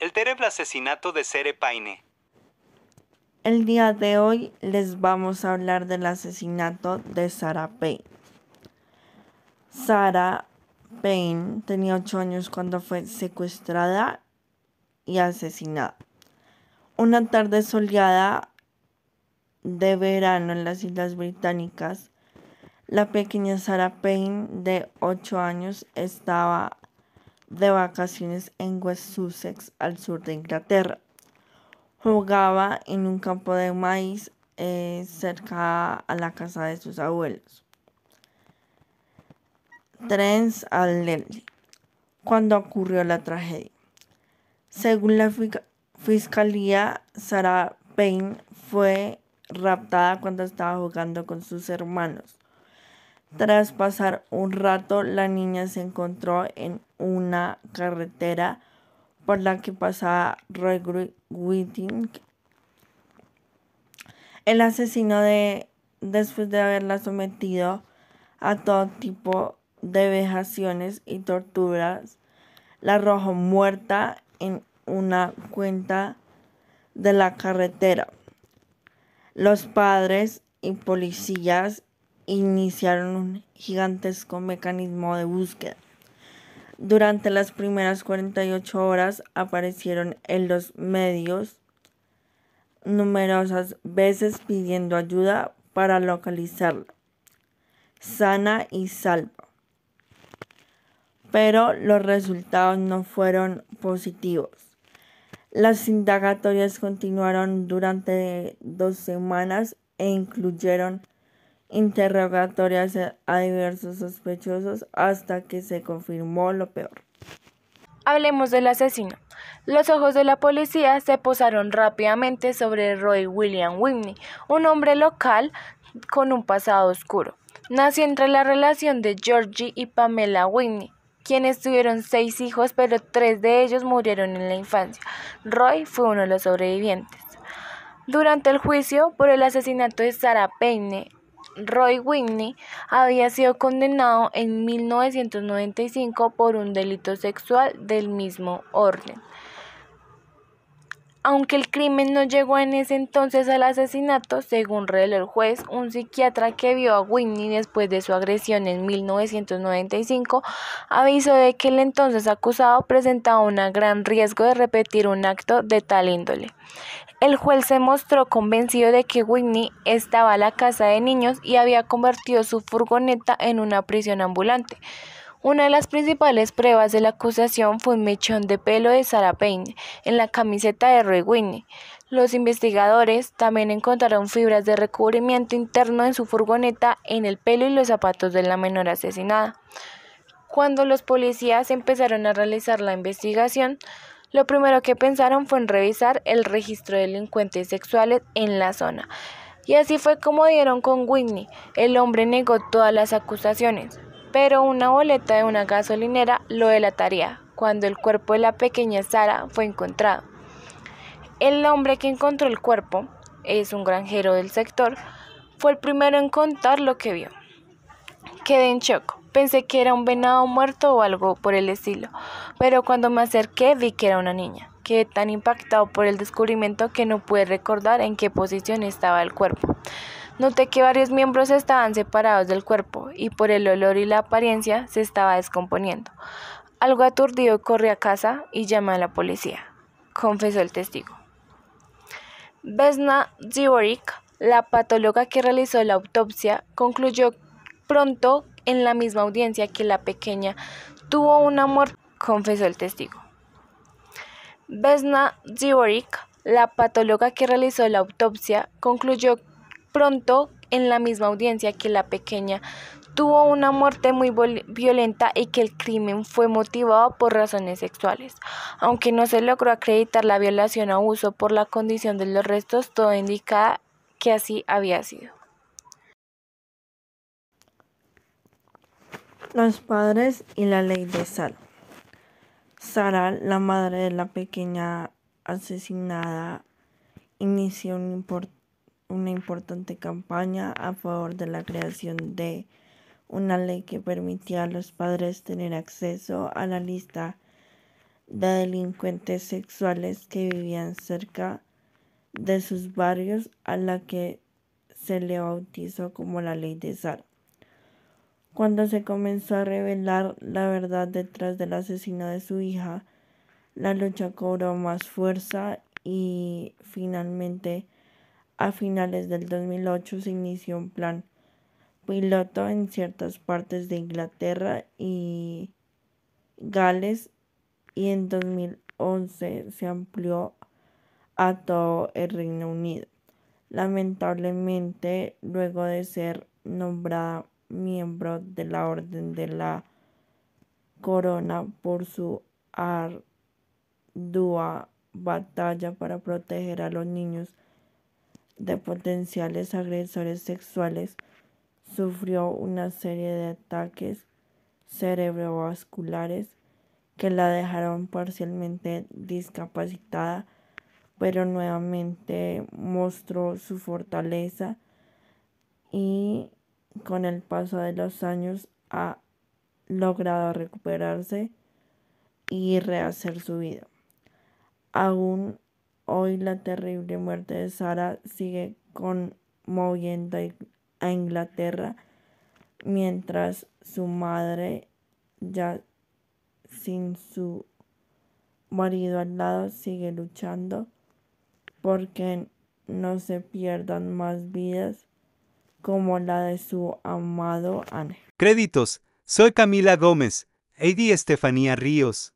El terrible asesinato de Sere Paine. El día de hoy les vamos a hablar del asesinato de Sarah Payne. Sarah Payne tenía 8 años cuando fue secuestrada y asesinada. Una tarde soleada de verano en las Islas Británicas, la pequeña Sarah Payne de 8 años estaba de vacaciones en West Sussex, al sur de Inglaterra. Jugaba en un campo de maíz eh, cerca a la casa de sus abuelos. Trens al cuando ocurrió la tragedia. Según la fiscalía, Sarah Payne fue raptada cuando estaba jugando con sus hermanos. Tras pasar un rato, la niña se encontró en una carretera por la que pasaba Roy Whiting. El asesino de después de haberla sometido a todo tipo de vejaciones y torturas, la arrojó muerta en una cuenta de la carretera. Los padres y policías iniciaron un gigantesco mecanismo de búsqueda. Durante las primeras 48 horas aparecieron en los medios numerosas veces pidiendo ayuda para localizarla, sana y salva. Pero los resultados no fueron positivos. Las indagatorias continuaron durante dos semanas e incluyeron interrogatorias a diversos sospechosos hasta que se confirmó lo peor. Hablemos del asesino. Los ojos de la policía se posaron rápidamente sobre Roy William Whitney, un hombre local con un pasado oscuro. Nació entre la relación de Georgie y Pamela Whitney, quienes tuvieron seis hijos, pero tres de ellos murieron en la infancia. Roy fue uno de los sobrevivientes. Durante el juicio por el asesinato de Sarah Payne, Roy Whitney había sido condenado en 1995 por un delito sexual del mismo orden. Aunque el crimen no llegó en ese entonces al asesinato, según reveló el juez, un psiquiatra que vio a Whitney después de su agresión en 1995 avisó de que el entonces acusado presentaba un gran riesgo de repetir un acto de tal índole. El juez se mostró convencido de que Whitney estaba a la casa de niños y había convertido su furgoneta en una prisión ambulante. Una de las principales pruebas de la acusación fue un mechón de pelo de Sarah Payne en la camiseta de Roy Whitney. Los investigadores también encontraron fibras de recubrimiento interno en su furgoneta, en el pelo y los zapatos de la menor asesinada. Cuando los policías empezaron a realizar la investigación, lo primero que pensaron fue en revisar el registro de delincuentes sexuales en la zona. Y así fue como dieron con Whitney. El hombre negó todas las acusaciones, pero una boleta de una gasolinera lo delataría cuando el cuerpo de la pequeña Sara fue encontrado. El hombre que encontró el cuerpo, es un granjero del sector, fue el primero en contar lo que vio. Quedé en shock. Pensé que era un venado muerto o algo por el estilo, pero cuando me acerqué vi que era una niña. Quedé tan impactado por el descubrimiento que no pude recordar en qué posición estaba el cuerpo. Noté que varios miembros estaban separados del cuerpo y por el olor y la apariencia se estaba descomponiendo. Algo aturdido corrí a casa y llamé a la policía, confesó el testigo. Vesna Zivorik, la patóloga que realizó la autopsia, concluyó pronto en la misma audiencia que la pequeña tuvo una muerte, confesó el testigo. Vesna Zivorik, la patóloga que realizó la autopsia, concluyó pronto en la misma audiencia que la pequeña tuvo una muerte muy violenta y que el crimen fue motivado por razones sexuales. Aunque no se logró acreditar la violación o abuso por la condición de los restos, todo indica que así había sido. Los padres y la ley de Sal. Sara, la madre de la pequeña asesinada, inició una importante campaña a favor de la creación de una ley que permitía a los padres tener acceso a la lista de delincuentes sexuales que vivían cerca de sus barrios a la que se le bautizó como la ley de Sara. Cuando se comenzó a revelar la verdad detrás del asesino de su hija, la lucha cobró más fuerza y finalmente a finales del 2008 se inició un plan piloto en ciertas partes de Inglaterra y Gales y en 2011 se amplió a todo el Reino Unido. Lamentablemente, luego de ser nombrada miembro de la Orden de la Corona por su ardua batalla para proteger a los niños de potenciales agresores sexuales, sufrió una serie de ataques cerebrovasculares que la dejaron parcialmente discapacitada, pero nuevamente mostró su fortaleza y con el paso de los años ha logrado recuperarse y rehacer su vida. Aún hoy la terrible muerte de Sara sigue conmoviendo a Inglaterra mientras su madre ya sin su marido al lado sigue luchando porque no se pierdan más vidas como la de su amado ángel. Créditos. Soy Camila Gómez. Eddie Estefanía Ríos.